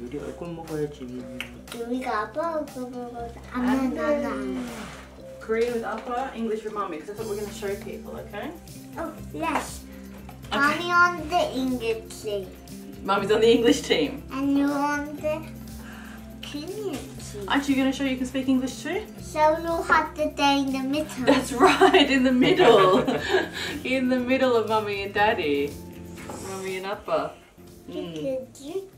유리 얼굴 먹어야지. 유리가 아빠 얼굴 먹어서 안 Korean with Appa, English with Mommy, because that's what we're going to show people, okay? Oh, yes. Okay. Mommy on the English team. Mommy's on the English team. And you're on the Korean team. Aren't you going to show you can speak English too? So you'll have the day in the middle. That's right, in the middle. in the middle of Mommy and Daddy. Mommy and Appa. Mm.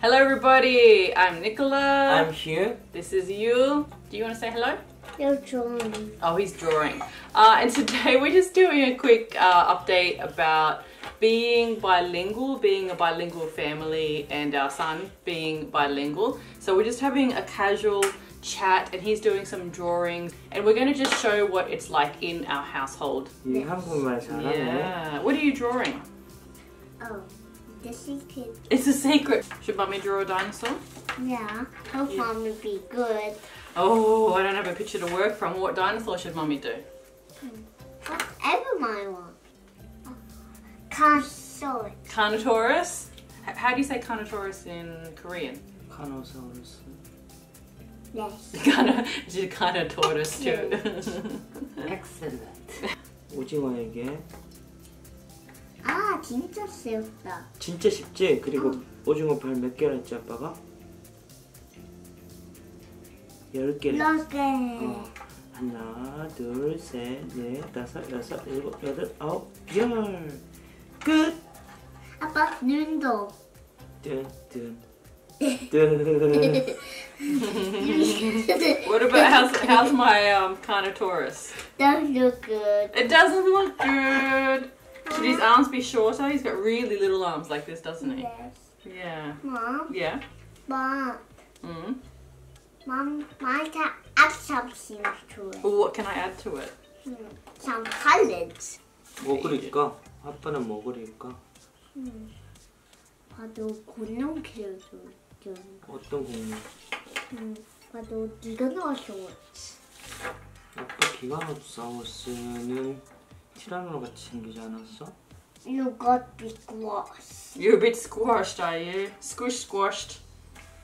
Hello everybody, I'm Nichola. I'm Hugh. This is Yul. Do you want to say hello? You're drawing. Oh, he's drawing. Uh, and today we're just doing a quick uh, update about being bilingual, being a bilingual family, and our son being bilingual. So we're just having a casual chat and he's doing some drawings and we're going to just show what it's like in our household. You have one Yeah. What are you drawing? Oh the secret. It's a secret. Should mommy draw a dinosaur? Yeah. Hope yeah. mommy be good. Oh, I don't have a picture to work from. What dinosaur should mommy do? Hmm. Whatever mine wants. Carnotaurus. Carnotaurus? How do you say Carnotaurus in Korean? Carnosaurus. Yes. Carno, she Carnotaurus too. Excellent. Would you want to get 아, 진짜 세웠다. 진짜 쉽지? 그리고 오징어 발 몇 개를 했지 아빠가? 열 개를. 러게. 어. 하나, 둘, 셋, 넷, 다섯, 여섯, 일곱, 여덟, 아홉, 열. 끝. 아빠 눈도. 뜬, 뜬, 뜬. what about how's, how's my um, Carnotaurus? Don't look good. It doesn't look good. Should his arms be shorter? He's got really little arms like this, doesn't he? Yes. Yeah. Mom, Yeah. but Mm. mom might add something to it. Well, what can I add to it? Some colors. 뭐 그릴까? 아빠는 뭐 그릴까? 봐도 공룡 키워줘. 어떤 공룡? 봐도 네가 넣어줘. 아빠 기가노사우루스는 티라노 같이 생기지 않았어? You got big lost. You're a bit squashed, are you? Squish squashed.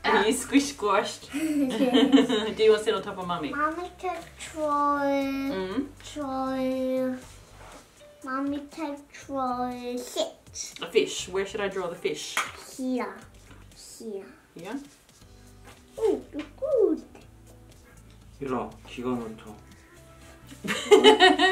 Are you squish squashed? Do you want to sit on top of mummy? Mommy can try, Mm. try. Mommy can try sit A fish. Where should I draw the fish? here, here. Yeah. Oh, look good. 유라 기가노토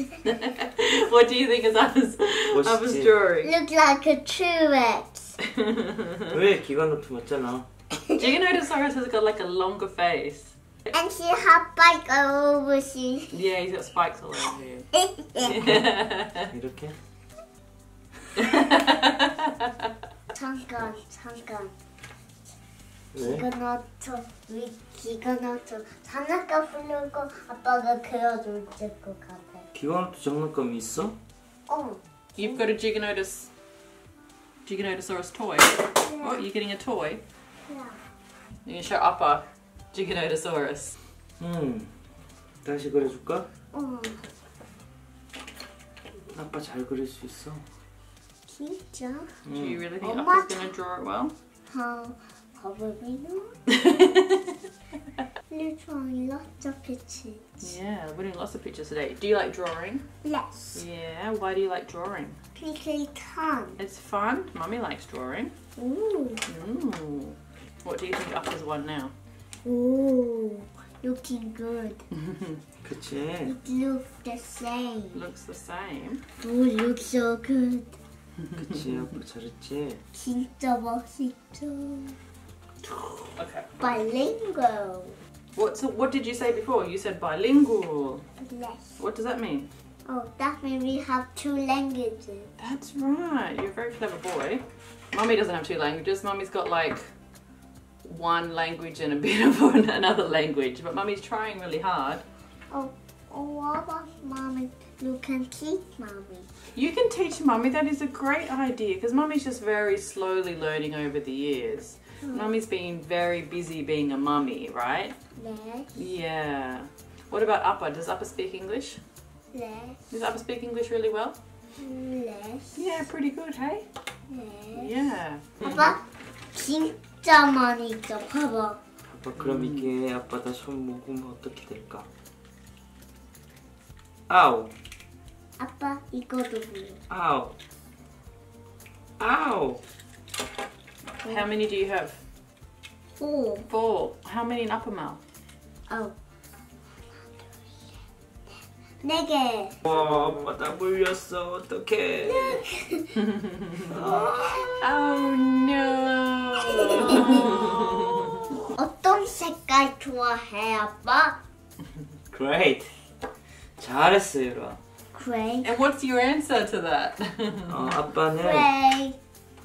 what do you think is Appa's, 멋있지. Appa's drawing? Looks like a T-Rex. up 기가 높으면 맞잖아. Do you notice Cyrus has got like a longer face? And she has spikes all over she. Yeah, he's got spikes all over him. 이렇게? 잠깐, 잠깐. 왜? 기가나토, 우리 기가나토, 아빠가 기가노토 장난감이 있어? 어. You've got a Giganotus, Giganotosaurus toy. Oh, you're getting a toy. Yeah. You can show Upper Giganotosaurus. 음 다시 그려줄까? 어. 아빠 잘 그릴 수 있어 진짜? Do you really think 엄마 Upper's going to draw it well? How probably not. You're drawing lots of pictures. Yeah, we're doing lots of pictures today. Do you like drawing? Yes. Yeah, why do you like drawing? Because can. It's fun. Mummy likes drawing. Ooh. Ooh. What do you think Upper's won now? Ooh. Looking good. 그치? It looks the same. Looks the same. Ooh, looks so good. 그치 아빠 잘했지? 진짜 멋있죠. Okay. Bilingual. What's what did you say before? You said bilingual. Yes. What does that mean? Oh, that means we have two languages. That's right. You're a very clever boy. Mummy doesn't have two languages. Mummy's got like one language and a bit of another language, but Mummy's trying really hard. Oh, oh, what about mommy? You can teach mommy. You can teach Mummy. That is a great idea because Mummy's just very slowly learning over the years. Mummy's been very busy being a mummy, right? Yes. Yeah. What about Appa? Does Appa speak English? Yes. Does Appa speak English really well? Yes. Yeah, pretty good, hey? Yes. Yeah. 아빠 진짜 많이 있죠, 봐봐. 아빠 그럼 이게 아빠 다손 먹으면 어떻게 될까? 아우. 아빠 이거도 보여. 아우. 아우. How many do you have? Four. Four. How many in Appa mouth? Oh. 네개 와, 바다 물렸어. 어떡해. oh no. 어떤 색깔 좋아해, 아빠? Great. 잘했어, Great. And what's your answer to that? Oh, 아빠는 Great.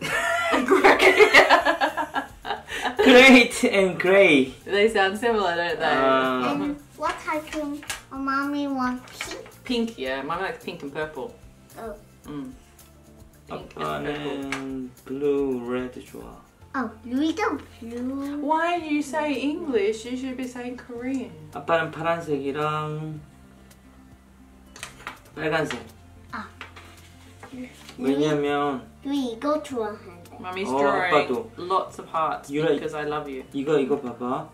Great and Gray they sound similar, don't they? 아, And what type of a mommy want pink? pink, yeah. Mine likes pink and purple. Oh. Mm. Pink and purple. 아빠는 Blue, Red 좋아 Oh, Louisville blue. Why do you say English? You should be saying Korean. 아빠는 파란색이랑 빨간색 아. 왜냐면 루이 이거 좋아한대. Mummy's Oh, drawing 아빠도. lots of hearts You like- because I love you. 이거 이거 봐봐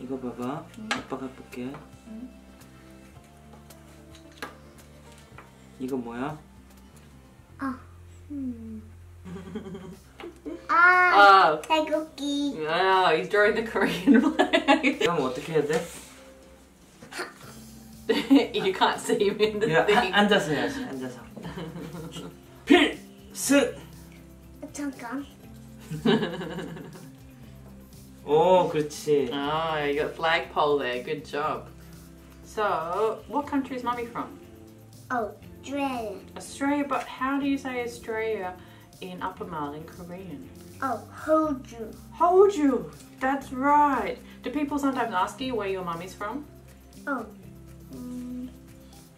이거 봐봐 아빠가 볼게 이거 뭐야? 음. 아, Oh, 태국기. oh, he's drawing the Korean flag. 그럼 어떻게 해야 돼? you can't see him in the 야, thing. 아, 앉아서 해야지 앉아서 필승 잠깐. 오, 그렇지. Ah, you got flagpole there. Good job. So, what country is mummy from? Australia. Australia, but how do you say Australia in Appa Mal in Korean? Oh, Hoju. Hoju. That's right. Do people sometimes ask you where your mummy's from? Oh, mm,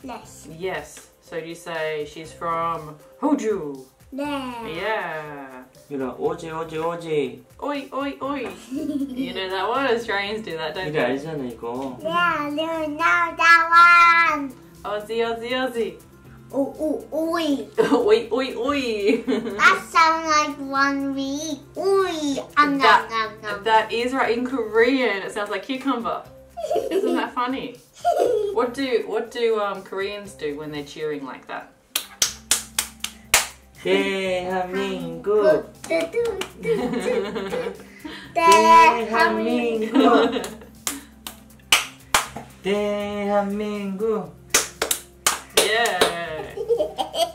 yes. Yes. So you say she's from Hoju? Yeah. Yeah. You're like, Aussie, Aussie, Aussie. Oi, oi, oi. you know that one? Australians do that, don't you? Yeah, isn't it cool? Yeah, you know that one. Aussie, Aussie, Aussie. Ooh, ooh, oi. oi, oi, oi. that sounds like one we Oi. Um, that, nom, nom, nom. that is right. In Korean, it sounds like cucumber. Isn't that funny? what do what do um, Koreans do when they're cheering like that? 대한민국 대한민국. 대한민국 yeah.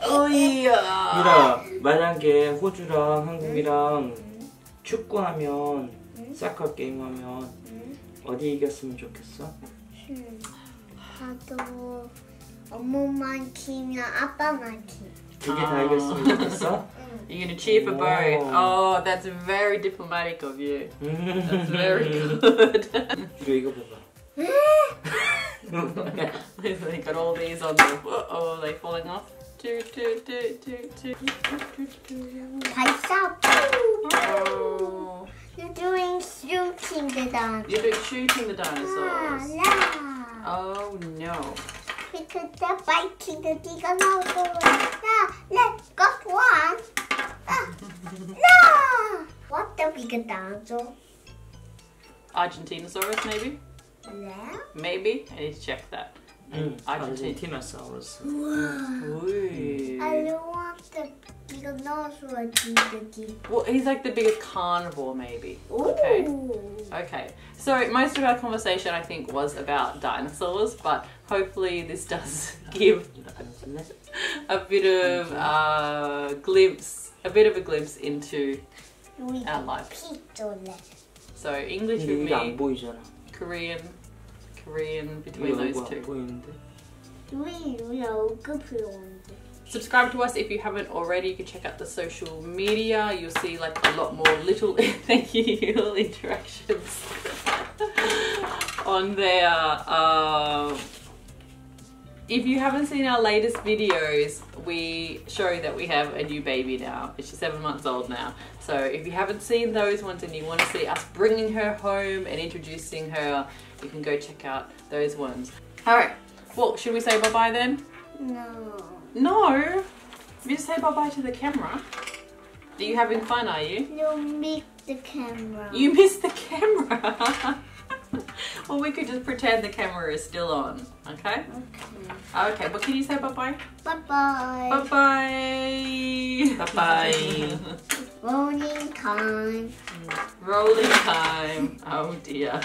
오이야. 유라 만약에 호주랑 한국이랑 축구하면 사커 게임하면 어디 이겼으면 좋겠어? 나도 엄마만 키면 아빠만 키. 두 개 다 아. 이겼으면 좋겠어? You're gonna cheer for both. Whoa. Oh, that's very diplomatic of you. That's 음. very good. 이거 이거 봐봐 they got all these on them. Oh, are they falling off? Two, two, two, two, two, two, two, two. 발사. Oh, You're doing shooting the dance. you're doing shooting the Ah, dinosaurs. 라. Oh no. 피크다 바이킹도 네가 나오고 나 let's go one. 아, 나. What the big dance? Argentinosaurus, maybe? 네. Maybe. I need to check that. 응 아르헨티나. 아르헨티나사우루스 Ooh. I don't want the dinosaur Well, he's like the biggest carnivore, maybe. Ooh. Okay. Okay. So most of our conversation, I think, was about dinosaurs, but hopefully this does give a bit of a uh, glimpse, a bit of a glimpse into our life. So English with me, Korean, Korean between those two subscribe to us. If you haven't already you can check out the social media. You'll see like a lot more little thank you little interactions on there. Uh, if you haven't seen our latest videos we show that we have a new baby now. She's seven months old now. So if you haven't seen those ones and you want to see us bringing her home and introducing her you can go check out those ones. All right. Well should we say bye-bye then? No. No. You just say bye bye to the camera. Are you having fun, are you? You meet the camera. You missed the camera. well, we could just pretend the camera is still on, okay? Okay. Oh, okay, but can you say bye-bye? Bye-bye. Bye-bye. Bye-bye. Rolling time. Rolling time. Oh dear.